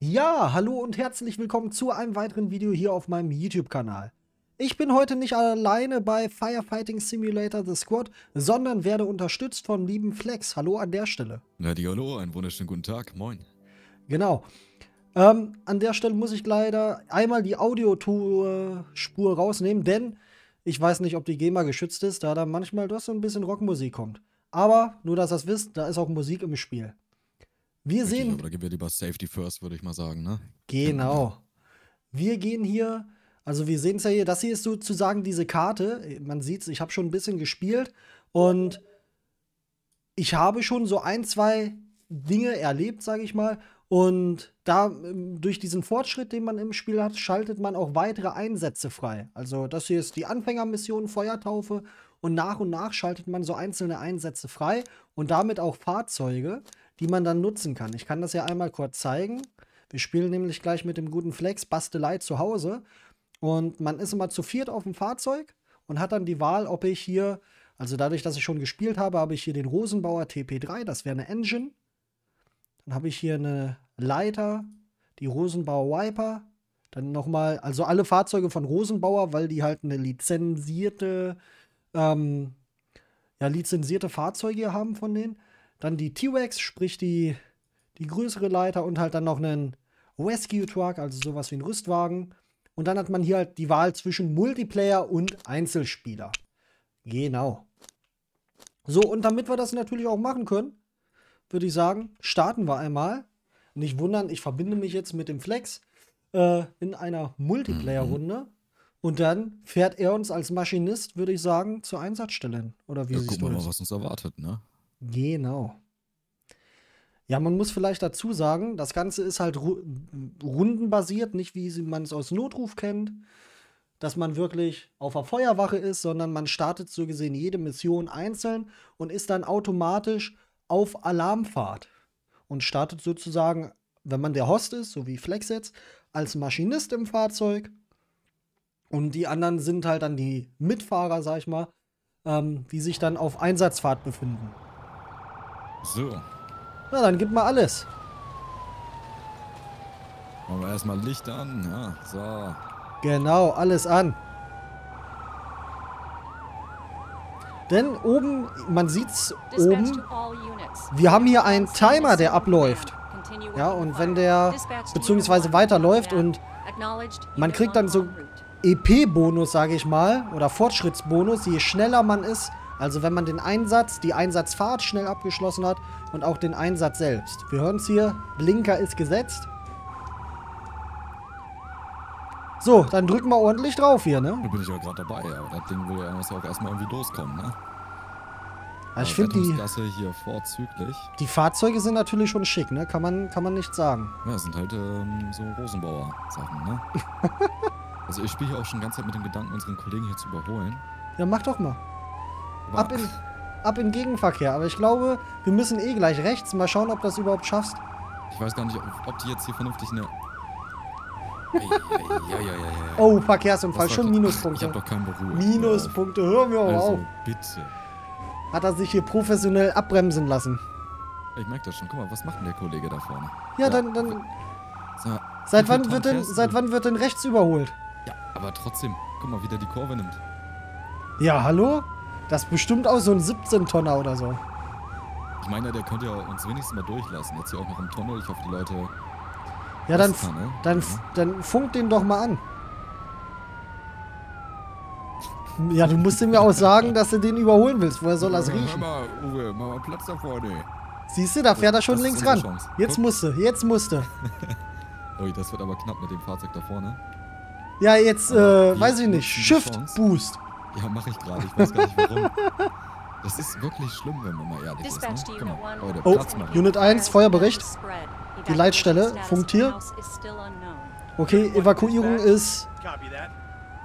Ja, hallo und herzlich willkommen zu einem weiteren Video hier auf meinem YouTube-Kanal. Ich bin heute nicht alleine bei Firefighting Simulator The Squad, sondern werde unterstützt von lieben Flex. Hallo an der Stelle. Ja, die hallo, einen wunderschönen guten Tag, moin. Genau. Ähm, an der Stelle muss ich leider einmal die Audiospur rausnehmen, denn ich weiß nicht, ob die GEMA geschützt ist, da da manchmal doch so ein bisschen Rockmusik kommt. Aber, nur dass ihr es wisst, da ist auch Musik im Spiel. Wir Richtig, sehen. Da gehen wir lieber Safety First, würde ich mal sagen, ne? Genau. Wir gehen hier, also wir sehen es ja hier, das hier ist sozusagen diese Karte. Man sieht es, ich habe schon ein bisschen gespielt und ich habe schon so ein, zwei Dinge erlebt, sage ich mal. Und da ähm, durch diesen Fortschritt, den man im Spiel hat, schaltet man auch weitere Einsätze frei. Also das hier ist die Anfängermission Feuertaufe und nach und nach schaltet man so einzelne Einsätze frei und damit auch Fahrzeuge, die man dann nutzen kann. Ich kann das ja einmal kurz zeigen. Wir spielen nämlich gleich mit dem guten Flex Bastelei zu Hause und man ist immer zu viert auf dem Fahrzeug und hat dann die Wahl, ob ich hier, also dadurch, dass ich schon gespielt habe, habe ich hier den Rosenbauer TP3, das wäre eine Engine. Dann habe ich hier eine Leiter, die Rosenbauer Viper. Dann nochmal, also alle Fahrzeuge von Rosenbauer, weil die halt eine lizenzierte, ähm, ja, lizenzierte Fahrzeuge haben von denen. Dann die T-Rex, sprich die, die größere Leiter und halt dann noch einen Rescue Truck, also sowas wie ein Rüstwagen. Und dann hat man hier halt die Wahl zwischen Multiplayer und Einzelspieler. Genau. So, und damit wir das natürlich auch machen können, würde ich sagen, starten wir einmal. Nicht wundern, ich verbinde mich jetzt mit dem Flex äh, in einer Multiplayer-Runde. Und dann fährt er uns als Maschinist, würde ich sagen, zur Einsatzstelle. Oder wie Ja, gucken wir mal, was uns erwartet, ne? Genau. Ja, man muss vielleicht dazu sagen, das Ganze ist halt ru rundenbasiert, nicht wie man es aus Notruf kennt, dass man wirklich auf der Feuerwache ist, sondern man startet so gesehen jede Mission einzeln und ist dann automatisch auf Alarmfahrt und startet sozusagen, wenn man der Host ist, so wie Flex jetzt, als Maschinist im Fahrzeug. Und die anderen sind halt dann die Mitfahrer, sag ich mal, ähm, die sich dann auf Einsatzfahrt befinden. So, Na, dann gib mal alles. machen wir erstmal Licht an. Ja, so. Genau, alles an. Denn oben, man sieht's oben, wir haben hier einen Timer, der abläuft. Ja, und wenn der beziehungsweise weiterläuft und man kriegt dann so EP-Bonus, sage ich mal, oder Fortschrittsbonus, je schneller man ist. Also wenn man den Einsatz, die Einsatzfahrt schnell abgeschlossen hat und auch den Einsatz selbst. Wir hören es hier, Blinker ist gesetzt. So, dann drücken wir ordentlich drauf hier, ne? Da bin ich ja gerade dabei, aber das Ding will ja muss ja auch erstmal irgendwie loskommen, ne? Ja, ich finde die, hier vorzüglich. die Fahrzeuge sind natürlich schon schick, ne? Kann man, kann man nicht sagen. Ja, sind halt ähm, so Rosenbauer-Sachen, ne? also ich spiele hier auch schon die ganze Zeit mit dem Gedanken, unseren Kollegen hier zu überholen. Ja, mach doch mal. Ab in, ab in Gegenverkehr. Aber ich glaube, wir müssen eh gleich rechts. Mal schauen, ob du das überhaupt schaffst. ich weiß gar nicht, ob, ob die jetzt hier vernünftig eine... Ja, ja, ja, ja. Oh, Verkehrsunfall. Schon das? Ich Minuspunkte. hab doch keinen Beruf. Minuspunkte. Hör mir aber Also, auf. bitte. Hat er sich hier professionell abbremsen lassen. Ich merke das schon. Guck mal, was macht denn der Kollege da vorne? Ja, dann, dann. So, Seit wann, wird denn, seit wann wird denn rechts überholt? Ja, aber trotzdem. Guck mal, wie der die Kurve nimmt. Ja, hallo? Das ist bestimmt auch so ein 17-Tonner oder so. Ich meine, der könnte ja uns wenigstens mal durchlassen. Jetzt hier auch noch im Tunnel. Ich hoffe, die Leute... Ja, dann, kann, ne? dann, Ja. dann funk den doch mal an. Ja, du musst ihm ja auch sagen, dass du den überholen willst. Woher soll das Hör riechen? mal, Uwe, mach mal Platz da vorne. Siehst du, da fährt er schon Das links ran. Chance. Jetzt Guck. musste, jetzt musste. Ui, das wird aber knapp mit dem Fahrzeug da vorne. Ja, jetzt, Aber äh, weiß ich nicht. Shift Chance. Boost. Ja, mache ich gerade. Ich weiß gar nicht warum. Das ist wirklich schlimm, wenn man mal ehrlich ist. Ne? Guck mal, Leute, Oh, Platz machen. Unit 1, Feuerbericht. Die Leitstelle funkt hier. Okay, Evakuierung ist,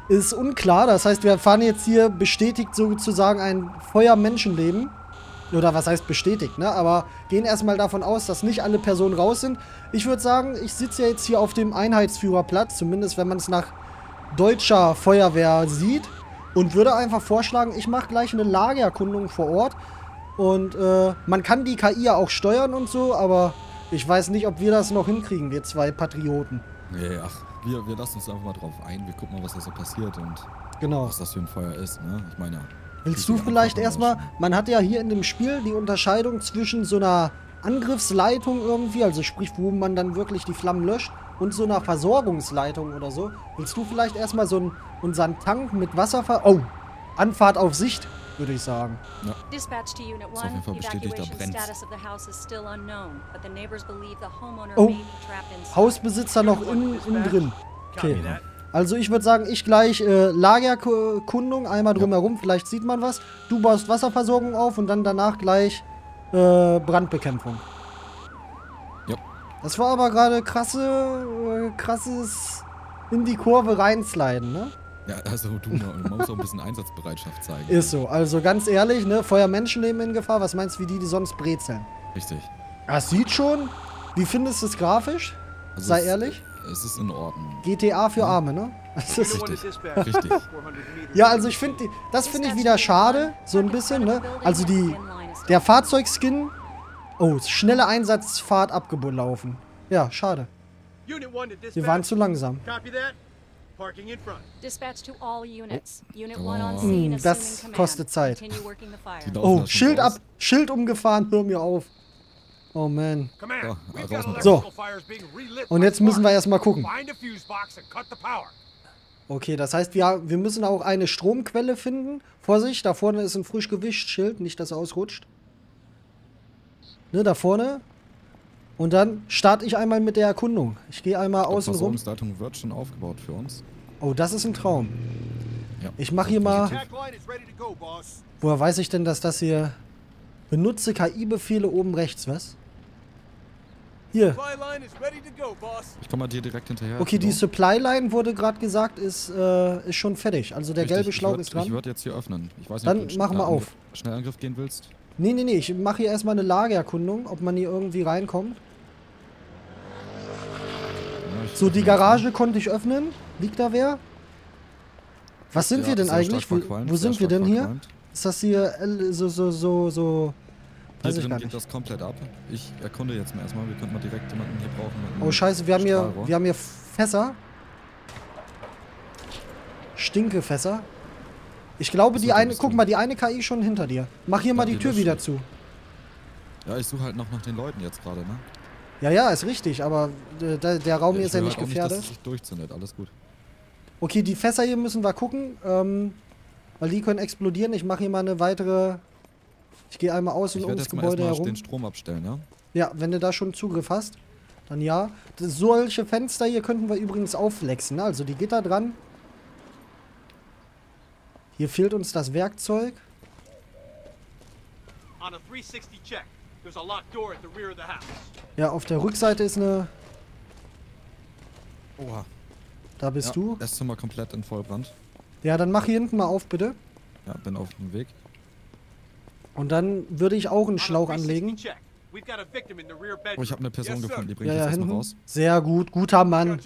ist unklar. Das heißt, wir erfahren jetzt hier bestätigt sozusagen ein Feuermenschenleben. Oder was heißt bestätigt, ne? Aber gehen erstmal davon aus, dass nicht alle Personen raus sind. Ich würde sagen, ich sitze ja jetzt hier auf dem Einheitsführerplatz, zumindest wenn man es nach deutscher Feuerwehr sieht. Und würde einfach vorschlagen, ich mache gleich eine Lageerkundung vor Ort. Und äh, man kann die KI ja auch steuern und so, aber Ich weiß nicht, ob wir das noch hinkriegen, wir zwei Patrioten. Nee, ach, wir, wir lassen uns einfach mal drauf ein. Wir gucken mal, was da so passiert und Genau. was das für ein Feuer ist, ne? Ich meine, Willst du vielleicht mal erstmal, man hat ja hier in dem Spiel die Unterscheidung zwischen so einer Angriffsleitung irgendwie, also sprich, wo man dann wirklich die Flammen löscht, und so einer Versorgungsleitung oder so. Willst du vielleicht erstmal so einen, unseren Tank mit Wasser ver... Oh, Anfahrt auf Sicht, würde ich sagen. Dispatch to Unit Ist auf jeden 1. Fall bestätigt, da Evacuation status of the house is still unknown, but the neighbors believe the homeowner Oh. may be trapped inside. Hausbesitzer noch innen, innen drin. Okay. Also ich würde sagen, ich gleich äh, Lagerkundung, einmal drumherum, vielleicht sieht man was. Du baust Wasserversorgung auf und dann danach gleich äh, Brandbekämpfung. Das war aber gerade krasse, äh, krasses in die Kurve reinsliden, ne? Ja, also du, man muss auch ein bisschen Einsatzbereitschaft zeigen. Ist so. Also ganz ehrlich, ne? Feuer Menschenleben in Gefahr. Was meinst du, wie die, die sonst brezeln? Richtig. Das sieht schon. Wie findest du es grafisch? Also Sei es, ehrlich. Es ist in Ordnung. GTA für Arme, ne? Das ist Richtig. Richtig. Ja, also ich finde, das finde ich wieder schade, so ein bisschen, ne? Also die, der Fahrzeugskin, oh, schnelle Einsatzfahrt abgelaufen. Ja, schade. Wir waren zu langsam. Oh. 1 on Hm, das kostet Zeit. Oh, Schild ab, Schild umgefahren, hör mir auf. Oh man. Command, So, Und jetzt müssen wir erstmal gucken. Okay, das heißt, wir, wir müssen auch eine Stromquelle finden. Vorsicht, da vorne ist ein frisch gewischt Schild, nicht, dass er ausrutscht. Ne, da vorne. Und dann starte ich einmal mit der Erkundung. Ich gehe einmal Die außen rum. Versorgungsleitung wird schon aufgebaut für uns. Oh, das ist ein Traum. Ja. Ich mache hier mal. Go. Woher weiß ich denn, dass das hier. Benutze KI-Befehle oben rechts, was? Hier. Go. Ich komme mal dir direkt hinterher. Okay, die. Supply Line wurde gerade gesagt, ist, äh, ist schon fertig. Also der Richtig, gelbe Schlauch würd- ist dran. Ich würde jetzt hier öffnen. Ich weiß nicht, Dann ob du mach mal Schnellangriff- auf. Schnellangriff gehen willst. Nee, nee, nee, ich mache hier erstmal eine Lagererkundung, ob man hier irgendwie reinkommt. So, die Garage konnte ich öffnen. Liegt da wer? Was sind Ja, wir denn eigentlich? Wo, wo sind wir denn hier? Ist das hier so, so, so, so. Hier Weiß drin geht das komplett ab. Ich erkunde jetzt mal erstmal. Wir könnten mal direkt jemanden hier brauchen. Oh, scheiße, wir haben hier, wir haben hier Fässer. Stinkefässer. Ich glaube, die eine, guck mal, die eine KI schon hinter dir. Mach hier mal die Tür wieder zu. Ja, ich suche halt noch nach den Leuten jetzt gerade, ne? Ja, ja, ist richtig, aber äh, der, der Raum hier ich ist ja nicht halt auch Nicht, dass gefährdet. sich durchzündet. Alles gut. Okay, die Fässer hier müssen wir gucken, ähm, weil die können explodieren. Ich mache hier mal eine weitere. Ich gehe einmal Ich werde ums Gebäude herum. den Strom abstellen, ja? Ja, wenn du da schon Zugriff hast, dann ja. Das, solche Fenster hier könnten wir übrigens aufflexen, ne? also die Gitter dran. Hier fehlt uns das Werkzeug. On a 360 check, there's a locked door at the rear of the house. Ja, auf der Rückseite ist eine. Oha. Da bist ja, du. Das Zimmer komplett in Vollbrand. Ja, dann mach hier hinten mal auf, bitte. Ja, bin auf dem Weg. Und dann würde ich auch einen Schlauch 360 anlegen. Oh, ich habe eine Person yes, gefunden. Die bringe Ja, ich ja, jetzt erstmal hinten. raus. Sehr gut, guter Mann.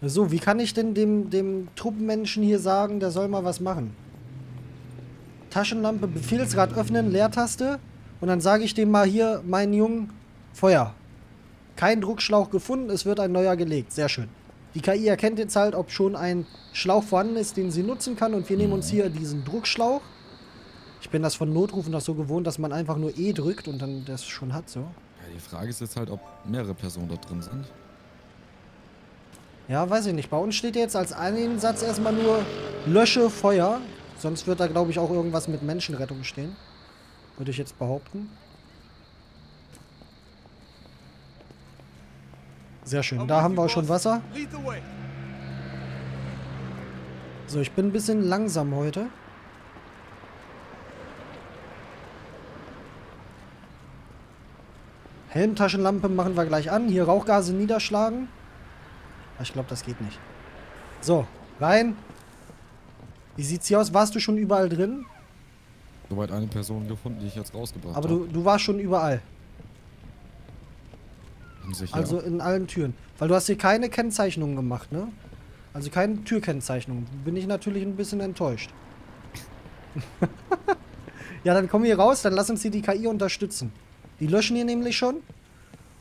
So, wie kann ich denn dem, dem Truppenmenschen hier sagen, der soll mal was machen? Taschenlampe, Befehlsrad öffnen, Leertaste. Und dann sage ich dem mal hier, mein Jungen, Feuer. Kein Druckschlauch gefunden, es wird ein neuer gelegt. Sehr schön. Die KI erkennt jetzt halt, ob schon ein Schlauch vorhanden ist, den sie nutzen kann. Und wir nehmen uns hier diesen Druckschlauch. Ich bin das von Notrufen doch so gewohnt, dass man einfach nur E drückt und dann das schon hat, so. Ja, die Frage ist jetzt halt, ob mehrere Personen da drin sind. Ja, weiß ich nicht. Bei uns steht jetzt als Einsatz erstmal nur Lösche Feuer. Sonst wird da, glaube ich, auch irgendwas mit Menschenrettung stehen. Würde ich jetzt behaupten. Sehr schön. Da haben wir auch schon Wasser. So, ich bin ein bisschen langsam heute. Helmtaschenlampe machen wir gleich an. Hier Rauchgase niederschlagen. Aber Ich glaube, das geht nicht. So, rein. Wie sieht's hier aus? Warst du schon überall drin? Soweit eine Person gefunden, die ich jetzt rausgebracht Aber habe. du, du warst schon überall. Sicher. Also in allen Türen. Weil du hast hier keine Kennzeichnungen gemacht, ne? Also keine Türkennzeichnung. Bin ich natürlich ein bisschen enttäuscht. Ja, dann kommen wir hier raus, dann lass uns hier die KI unterstützen. Die löschen hier nämlich schon.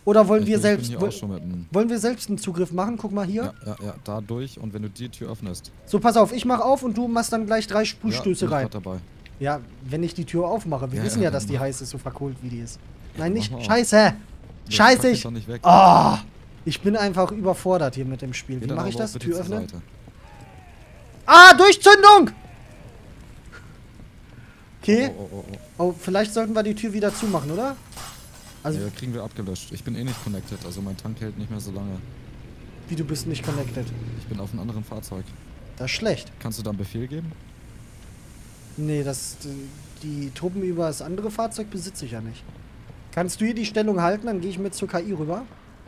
Oder wollen Ich wir selbst. Wollen wir selbst einen Zugriff machen? Guck mal hier. Ja, ja, ja, da durch und wenn du die Tür öffnest. So, pass auf, ich mach auf und du machst dann gleich drei Sprühstöße ja, rein. dabei. Ja, wenn ich die Tür aufmache. Wir Ja, wissen ja, ja, dass die heiß ist, so verkohlt wie die ist. Nein, nicht. Scheiße! Scheiße! Ich, nicht weg. oh, ich bin einfach überfordert hier mit dem Spiel. Wie mache ich das? Tür öffnen? Ah, Durchzündung! Okay. Oh, oh, oh, oh. Oh, vielleicht sollten wir die Tür wieder zumachen, oder? Also, Ja, kriegen wir abgelöscht. Ich bin eh nicht connected, also mein Tank hält nicht mehr so lange. wie du bist nicht connected. Ich bin auf einem anderen Fahrzeug. Das ist schlecht. Kannst du da einen Befehl geben? Nee, das, die Truppen über das andere Fahrzeug besitze ich ja nicht. Kannst du hier die Stellung halten, dann gehe ich mit zur KI rüber.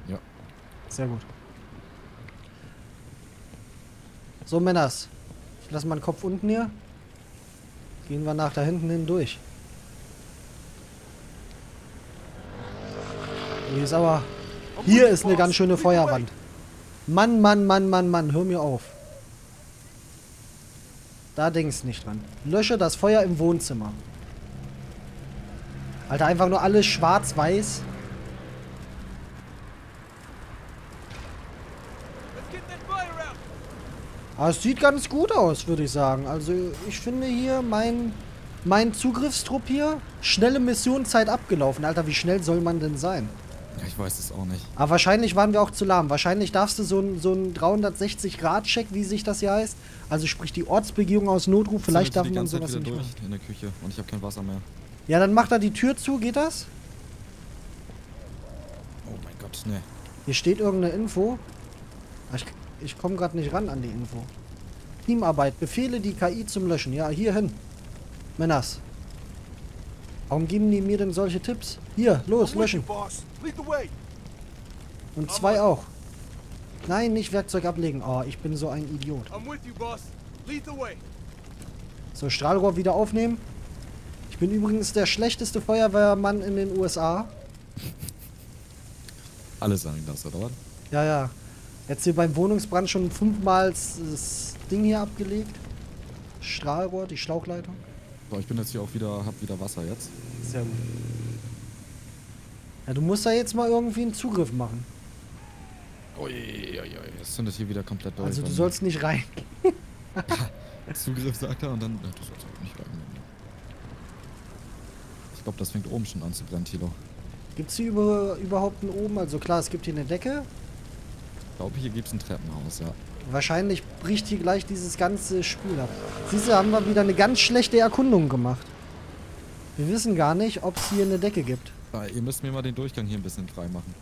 Ja. Sehr gut. So, Männers. Ich lasse meinen Kopf unten hier. Gehen wir nach da hinten hin Hier ist aber... Hier ist eine ganz schöne Feuerwand. Mann, Mann, Mann, Mann, Mann, hör mir auf. Da denkst nicht dran. Lösche das Feuer im Wohnzimmer. Alter, einfach nur alles schwarz-weiß. Aber Ah, es sieht ganz gut aus, würde ich sagen. Also ich finde hier mein, mein Zugriffstrupp hier, schnelle Missionszeit abgelaufen. Alter, wie schnell soll man denn sein? Ja, ich weiß es auch nicht. Aber wahrscheinlich waren wir auch zu lahm. Wahrscheinlich darfst du so ein, so ein 360-Grad-Check, wie sich das hier heißt. Also sprich die Ortsbegehung aus Notruf. Vielleicht darf man sowas nicht durch machen. in der Küche und ich habe kein Wasser mehr. Ja, dann macht er die Tür zu. Geht das? Oh mein Gott, ne. Hier steht irgendeine Info. Ah, Ich, ich komme gerade nicht ran an die Info. Teamarbeit. Befehle die KI zum Löschen. Ja, hier hin. Männers. Warum geben die mir denn solche Tipps? Hier, los, löschen. Und zwei auch. Nein, nicht Werkzeug ablegen. Oh, ich bin so ein Idiot. I'm with you, boss. Lead the way. So, Strahlrohr wieder aufnehmen. Ich bin übrigens der schlechteste Feuerwehrmann in den USA. Alle sagen das, oder was? Ja, ja. Jetzt hier beim Wohnungsbrand schon fünfmal das das Ding hier abgelegt. Strahlrohr, die Schlauchleitung. So, ich bin jetzt hier auch wieder, hab wieder Wasser jetzt. Sehr gut. Ja, du musst da jetzt mal irgendwie einen Zugriff machen. Uiuiui, es zündet hier wieder komplett durch. Also du sollst nicht rein. Zugriff sagt er und dann. Ja, du sollst auch nicht rein. Ich glaube, das fängt oben schon an zu brennen, Tilo. Gibt's hier über, überhaupt einen oben? Also klar, es gibt hier eine Decke. Ich glaube, hier gibt es ein Treppenhaus, ja. Wahrscheinlich bricht hier gleich dieses ganze Spiel ab. Siehst du, haben wir wieder eine ganz schlechte Erkundung gemacht. Wir wissen gar nicht, ob es hier eine Decke gibt. Ah, ihr müsst mir mal den Durchgang hier ein bisschen frei machen.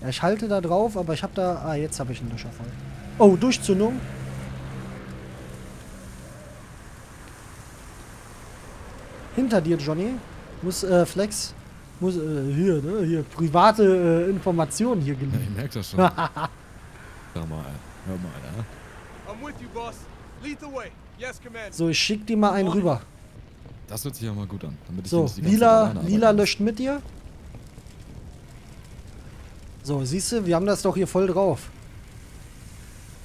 Ja, ich halte da drauf, aber ich habe da... Ah, jetzt habe ich einen Löscher voll. Oh, Durchzündung. Hinter dir, Johnny. Muss, äh, Flex. Muss, äh, hier, ne? Hier, private äh, Informationen hier Ja, geliefert. ich merke das schon. hör mal, hör mal, ja. I'm with you, boss. Lead the way. Yes, Commander. So, ich schick dir mal einen rüber. Das hört sich ja mal gut an. Damit ich So, lila, lila löscht mit dir. So, siehst du, wir haben das doch hier voll drauf.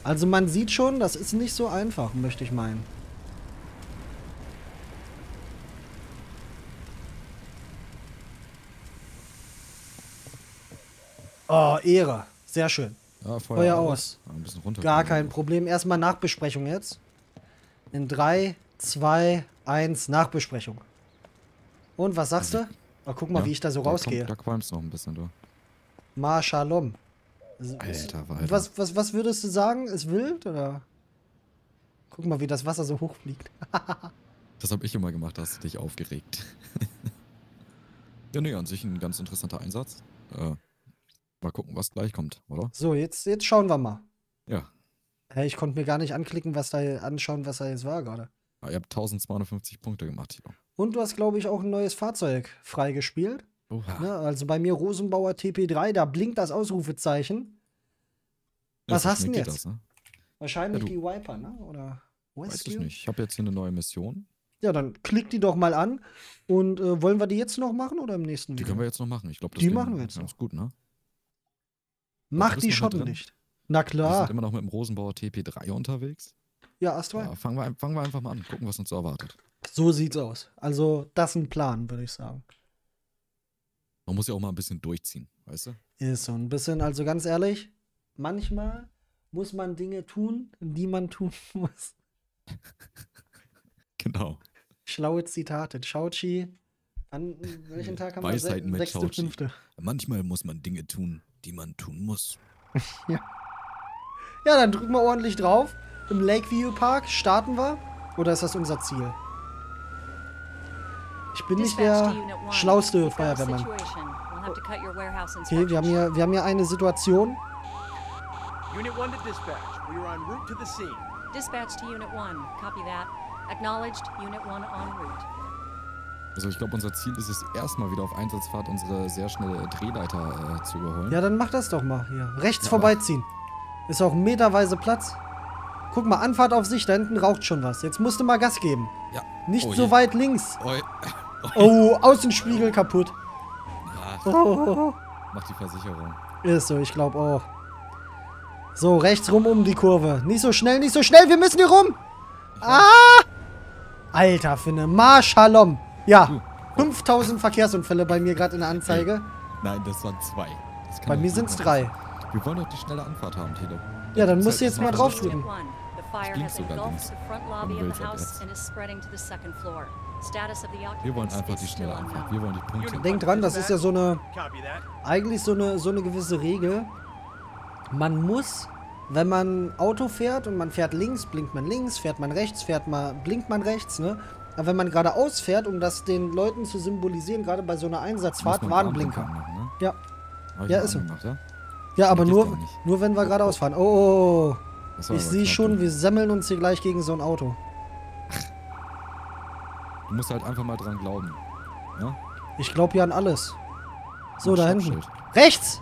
Also man sieht schon, das ist nicht so einfach, möchte ich meinen. Oh, Ehre. Sehr schön. Ja, Feuer, Feuer aus. aus. Ja, ein bisschen runter. Gar kein Problem. Erstmal Nachbesprechung jetzt. In 3, 2, 1, Nachbesprechung. Und was sagst du? Oh, guck mal, wie ich da so rausgehe. Da qualmst noch ein bisschen, du. Ma Shalom. Alter, Walter. Was, was, was würdest du sagen? Ist wild oder? Guck mal, wie das Wasser so hoch fliegt. Das habe ich immer gemacht, da hast du dich aufgeregt. ja, nee, an sich ein ganz interessanter Einsatz. Äh, mal gucken, was gleich kommt, oder? So, jetzt, jetzt schauen wir mal. Ja. Hey, ich konnte mir gar nicht anklicken, was da anschauen, was da jetzt war gerade. Ah, ihr habt 1250 Punkte gemacht, Tilo. Und du hast, glaube ich, auch ein neues Fahrzeug freigespielt. Oha. Ne? Also bei mir Rosenbauer TP3, da blinkt das Ausrufezeichen. Ja, was so hast du denn jetzt? Das, ne? Wahrscheinlich Ja, die Viper, ne? Oder Weiß ich nicht. Ich habe jetzt hier eine neue Mission. Ja, dann klick die doch mal an. Und äh, wollen wir die jetzt noch machen oder im nächsten Die Video? können wir jetzt noch machen. Ich glaube, das Die machen wir jetzt ganz noch. gut, ne? Mach die Schotten nicht. Na Wir klar. sind immer noch mit dem Rosenbauer TP3 unterwegs. Ja, Astral. Ja, fangen, wir, fangen wir einfach mal an. Gucken, was uns so erwartet. So sieht's aus. Also, das ist ein Plan, würde ich sagen. Man muss ja auch mal ein bisschen durchziehen, weißt du? Ist so ein bisschen, also ganz ehrlich, manchmal muss man Dinge tun, die man tun muss. Genau. Schlaue Zitate. Chauchi. An welchen Tag haben wir? Weisheiten mit Sechste, fünfte. Manchmal muss man Dinge tun, die man tun muss. Ja, dann drücken wir ordentlich drauf. Im Lakeview Park starten wir. Oder ist das unser Ziel? Ich bin nicht der to Unit 1. schlauste Feuerwehrmann. Okay, wir haben, hier, wir haben hier eine Situation. Unit 1 to dispatch. We are en route to the scene. Dispatch to Unit 1. Copy that. Acknowledged. Unit 1 en route. Also ich glaube, unser Ziel ist es erstmal wieder auf Einsatzfahrt unsere sehr schnelle Drehleiter äh, zu überholen. Ja, dann mach das doch mal hier. Rechts Ja. vorbeiziehen. Ist auch meterweise Platz. Guck mal, Anfahrt auf sich, da hinten raucht schon was. Jetzt musst du mal Gas geben. Ja. Nicht Oh so je. weit links. Oi. Oh, Außenspiegel kaputt. Ach, Oh, macht die Versicherung. ist so, ich glaube auch. So, rechts rum um die Kurve. Nicht so schnell, nicht so schnell, wir müssen hier rum. Ah! Alter, für eine Marschallom. Ja, Du. 5000 Verkehrsunfälle bei mir gerade in der Anzeige. Nein, das waren zwei. Das kann Bei mir sind es drei. Wir wollen doch die schnelle Anfahrt haben, Tilo. Ja, dann musst du jetzt mal drauf drücken. Unit 1. The fire Links has sogar engulfed links. the front lobby Wenn du of the willst, ab house jetzt. and is spreading to the second floor. Status of the Wir wollen einfach die schnelle Anfahrt. Wir wollen die Punkte. Denk dran, das ist ja so eine, eigentlich so eine, so eine gewisse Regel. Man muss, wenn man Auto fährt und man fährt links, blinkt man links, fährt man rechts, fährt man, blinkt man rechts, ne? Aber wenn man geradeaus fährt, um das den Leuten zu symbolisieren, gerade bei so einer Einsatzfahrt, Warnblinker. Ne? Ja. Ja, ist so. ja? Ja, aber nur, nur wenn wir geradeaus fahren. Oh, oh, oh. War Ich sehe schon, wir semmeln uns hier gleich gegen so ein Auto. Du musst halt einfach mal dran glauben. Ja? Ich glaube hier an alles. So, da hinten. Rechts!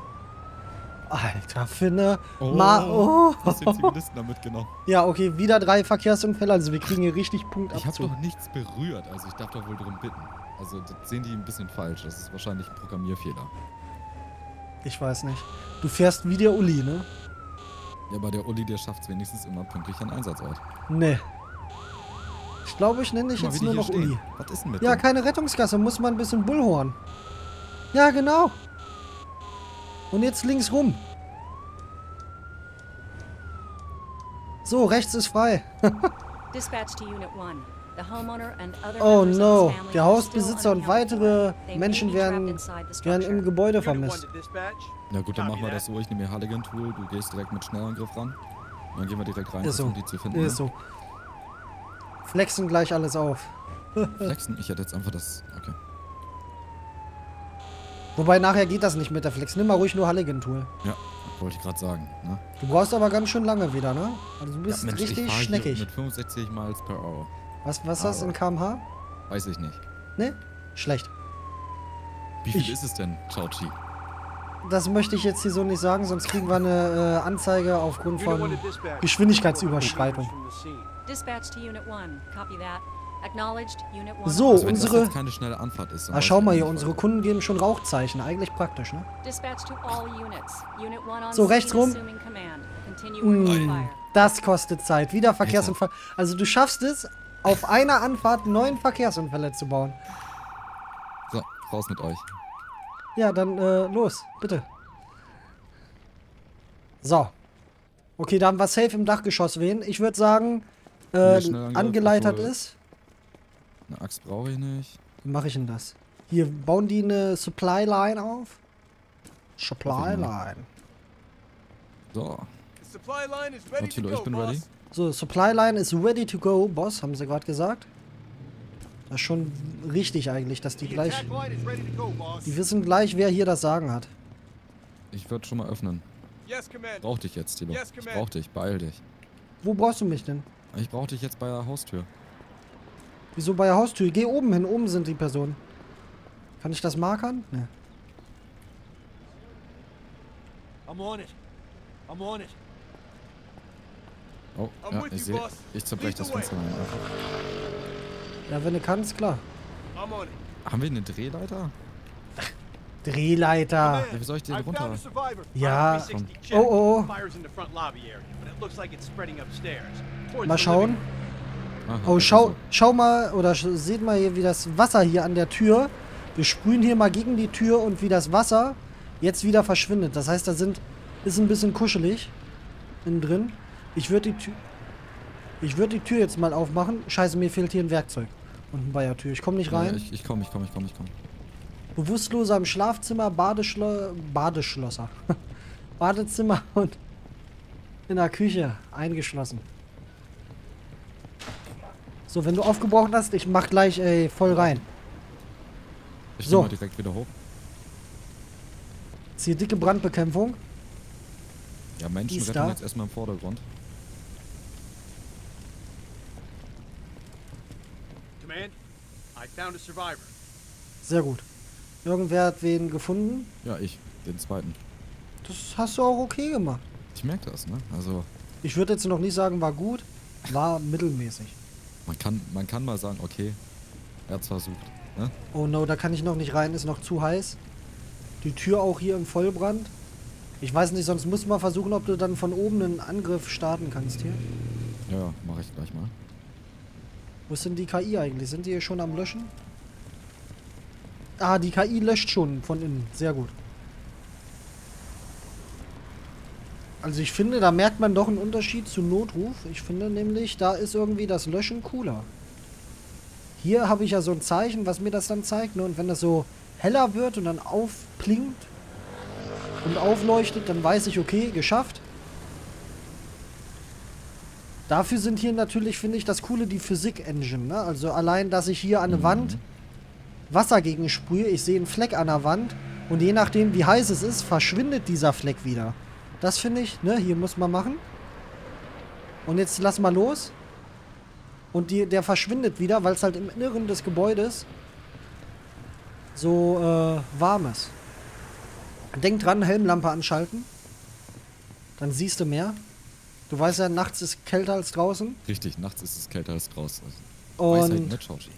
Alter, Finne. Ma oh. Du hast den Zivilisten da mitgenommen. Ja, okay, wieder drei Verkehrsunfälle. Also wir kriegen hier richtig Ich habe Punktabzug. doch nichts berührt, also ich darf doch wohl drum bitten. Also das sehen die ein bisschen falsch. Das ist wahrscheinlich ein Programmierfehler. Ich weiß nicht. Du fährst wie der Uli, ne? Ja, aber der Uli, der schafft es wenigstens immer pünktlich an Einsatzort. Nee. Ich glaube, ich nenne dich jetzt nur noch stehen. Uli. Was ist denn mit Ja, dem? keine Rettungsgasse, muss man ein bisschen Bullhorn. Ja, genau. Und jetzt links rum. So, rechts ist frei. Dispatch to Unit 1. The homeowner and other Oh no, der Hausbesitzer und weitere Menschen werden, werden im. Gebäude Unit 1 vermisst. Na gut, dann machen wir das so. Ich nehme mir Halligan-Tool, du gehst direkt mit Schnellangriff ran. Und dann gehen wir direkt rein, Ist so. versuchen die zu finden. Ist so. Flexen gleich alles auf. ne? Flexen? Ich hätte jetzt einfach das... Okay. Wobei nachher geht das nicht mit der Flex. Nimm mal ruhig nur Halligan-Tool. Ja, wollte ich gerade sagen. Ne? Du brauchst aber ganz schön lange wieder, ne? Also du bist ja, Mensch, ich richtig hier schneckig. mit 65 Miles per Hour. Was, was ist das in kmh? Weiß ich nicht. Ne? Schlecht. Wie viel Ich- ist es denn, Chauchi? Das möchte ich jetzt hier so nicht sagen, sonst kriegen wir eine äh, Anzeige aufgrund Unit 1 von... Geschwindigkeitsüberschreitung. Dispatch to Unit 1. Copy that. Acknowledged. Unit 1. So, Also unsere- das jetzt keine schnelle Anfahrt ist. Ah, schau mal hier, unsere Kunden geben schon Rauchzeichen. Eigentlich praktisch, ne? Dispatch to all units. Unit 1 on So, rechts rum. Mm, das kostet Zeit. Wieder Verkehrsunfall. Also du schaffst es, auf einer Anfahrt neun Verkehrsunfälle zu bauen. So, raus mit euch. Ja, dann äh, los, bitte. So. Okay, da haben wir safe im Dachgeschoss wen. Ich würde sagen, äh, bevor- ist. Eine Axt brauche ich nicht. Wie mache ich denn das? Hier, bauen die eine Supply Line auf? Supply Line. So, The supply line is ready to Attilo, go, ich bin ready. boss. So, Supply Line is ready to go, Boss, haben sie gerade gesagt. Das ist schon richtig eigentlich, dass die gleich. go. Die wissen gleich, wer hier das Sagen hat. ich würde schon mal öffnen. Yes. Brauch dich jetzt, Tilo. Yes, Ich brauch dich, beeil dich. Wo brauchst du mich denn? Ich brauch dich jetzt bei der Haustür. Wieso bei der Haustür? Geh oben hin, oben sind die Personen. Kann ich das markern? Ne. I'm on it. I'm on it. Oh, ja, ich sehe. Ich zerbrech Lead das. Fenster mal einfach. Ja, wenn du kannst, klar. I'm on it. Haben wir eine Drehleiter? Drehleiter. Command, wie soll ich den runter-. Ja. 360 check. Oh, oh, oh. Mal schauen. Aha, Oh, schau, so. schau mal oder seht mal hier, wie das Wasser hier an der Tür. Wir sprühen hier mal gegen die Tür und wie das Wasser jetzt wieder verschwindet. Das heißt, da sind ist ein bisschen kuschelig innen drin. Ich würde die Tür ich würde die Tür jetzt mal aufmachen. Scheiße, mir fehlt hier ein Werkzeug und ein Bayertür. Ich komme nicht Ja, rein. ich, ich komm, ich komm, ich komm, ich komm. Bewusstloser im Schlafzimmer, Badeschlo Badeschlosser. Badezimmer und in der Küche eingeschlossen. So, wenn du aufgebrochen hast, ich mach gleich ey, voll rein. Ich So. mal direkt wieder hoch. Jetzt hier dicke Brandbekämpfung. Ja, Die Menschen ist retten da. jetzt erstmal im Vordergrund. Command, I found a survivor. Sehr gut. Irgendwer hat wen gefunden. Ja, ich, den zweiten. Das hast du auch okay gemacht. Ich merke das, ne? Also, Ich würde jetzt noch nicht sagen, war gut. War mittelmäßig. Man kann, man kann mal sagen, okay, er hat's versucht. Ne? Oh no, da kann ich noch nicht rein, ist noch zu heiß. Die Tür auch hier im Vollbrand. Ich weiß nicht, sonst musst du mal versuchen, ob du dann von oben einen Angriff starten kannst hier. Ja, mache ich gleich mal. Wo ist denn die KI eigentlich? Sind die hier schon am Löschen? Ah, die KI löscht schon von innen. Sehr gut. Also ich finde, da merkt man doch einen Unterschied zu Notruf. Ich finde nämlich, da ist irgendwie das Löschen cooler. Hier habe ich ja so ein Zeichen, was mir das dann zeigt. Ne? Und wenn das so heller wird und dann aufplinkt und aufleuchtet, dann weiß ich, okay, geschafft. Dafür sind hier natürlich, finde ich, das Coole, die Physik-Engine. Ne? Also allein, dass ich hier an eine Wand Wasser gegen sprühe, ich sehe einen Fleck an der Wand und je nachdem, wie heiß es ist, verschwindet dieser Fleck wieder. Das finde ich, ne, hier muss man machen. Und jetzt lass mal los. Und die, der verschwindet wieder, weil es halt im Inneren des Gebäudes so äh, warm ist. Denk dran, Helmlampe anschalten. Dann siehst du mehr. Du weißt ja, nachts ist kälter als draußen. Richtig, nachts ist es kälter als draußen. Und nicht, Schauchi.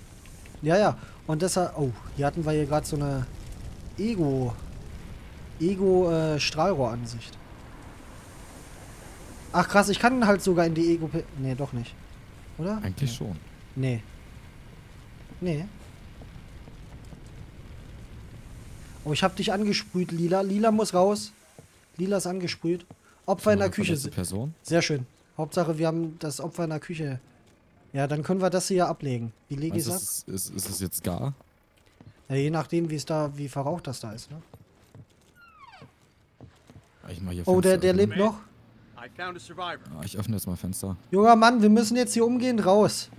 ja, ja. Und deshalb. Oh, hier hatten wir hier gerade so eine Ego. Ego-Strahlrohransicht. Ach krass, ich kann halt sogar in die Ego. Nee, doch nicht. Oder? Eigentlich nee. schon. Nee. Nee. Oh, ich hab dich angesprüht, Lila. Lila muss raus. Lila ist angesprüht. Opfer in der Küche. Person. Sehr schön. Hauptsache, wir haben das Opfer in der Küche. Ja, dann können wir das hier ablegen. Wie lege ich es ab? ist, ist, es jetzt gar? Ja, je nachdem, wie es da, wie verraucht das da ist, ne? Ich mach hier Oh, der, der lebt noch. I found a survivor. Ah, ich öffne jetzt mal Fenster. Junger Mann, wir müssen jetzt hier umgehend raus.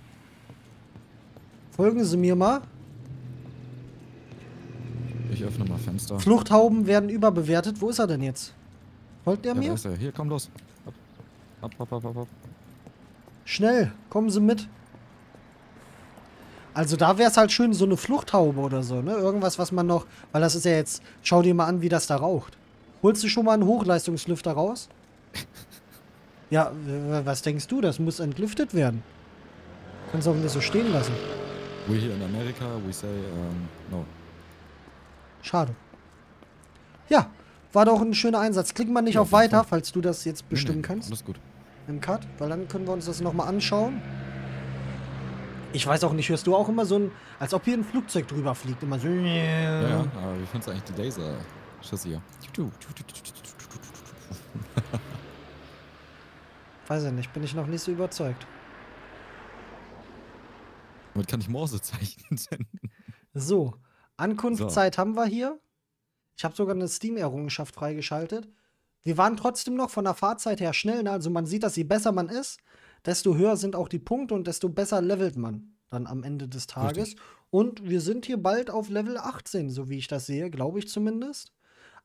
Folgen Sie mir mal. Ich öffne mal Fenster. Fluchthauben werden überbewertet. Wo ist er denn jetzt? Folgt er Ja, da mir? ist er. Hier, komm los. Ab, ab, ab, ab. ab. Schnell, kommen Sie mit. Also da wäre es halt schön, so eine Fluchthaube oder so, ne? Irgendwas, was man noch... Weil das ist ja jetzt... Schau dir mal an, wie das da raucht. Holst du schon mal einen Hochleistungslüfter raus? Ja, was denkst du? Das muss entlüftet werden. Kannst auch nicht so stehen lassen. We here in America, we say, um, no. Schade. Ja, war doch ein schöner Einsatz. Klick mal nicht Ja, auf Weiter, Fall. falls du das jetzt bestimmen Nee, nee, kannst Alles gut. im Cut, weil dann können wir uns das nochmal anschauen. Ich weiß auch nicht, hörst du auch immer so ein, als ob hier ein Flugzeug drüber fliegt, immer so. Ja, ja, aber wie findest du eigentlich die Laser-Schüsse hier? Weiß ich nicht, bin ich noch nicht so überzeugt. Damit kann ich Morsezeichen senden. So, Ankunftszeit haben wir hier. Ich habe sogar eine Steam-Errungenschaft freigeschaltet. Wir waren trotzdem noch von der Fahrzeit her schnell. Ne? Also man sieht, dass je besser man ist, desto höher sind auch die Punkte und desto besser levelt man dann am Ende des Tages. Richtig. Und wir sind hier bald auf Level 18, so wie ich das sehe, glaube ich zumindest.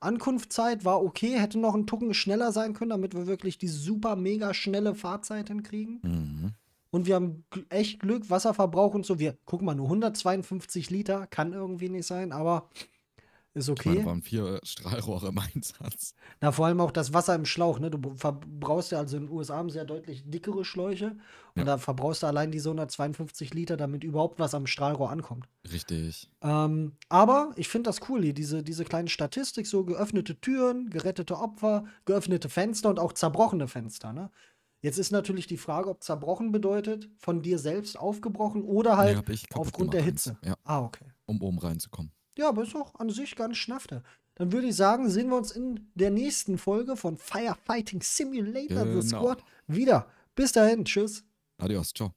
Ankunftszeit war okay, hätte noch ein Tucken schneller sein können, damit wir wirklich die super mega schnelle Fahrzeit hinkriegen. Mhm. Und wir haben echt Glück, Wasserverbrauch und so. Wir, guck mal, nur 152 Liter kann irgendwie nicht sein, aber ist Ich meine, okay. waren vier Strahlrohre im Einsatz. Na, vor allem auch das Wasser im Schlauch, ne? Du verbrauchst ja, also in den USA haben sie ja deutlich dickere Schläuche. Und Ja. da verbrauchst du allein diese 152 Liter, damit überhaupt was am Strahlrohr ankommt. Richtig. Ähm, aber ich finde das cool hier, diese, diese kleine Statistik, so geöffnete Türen, gerettete Opfer, geöffnete Fenster und auch zerbrochene Fenster, ne? Jetzt ist natürlich die Frage, ob zerbrochen bedeutet, von dir selbst aufgebrochen oder Nee, halt kaputt aufgrund der Hitze. Ja, Ah, okay. um oben reinzukommen. Ja, aber ist auch an sich ganz schnafter. Dann würde ich sagen, sehen wir uns in der nächsten Folge von Firefighting Simulator The Genau. Squad wieder. Bis dahin, tschüss. Adios, ciao.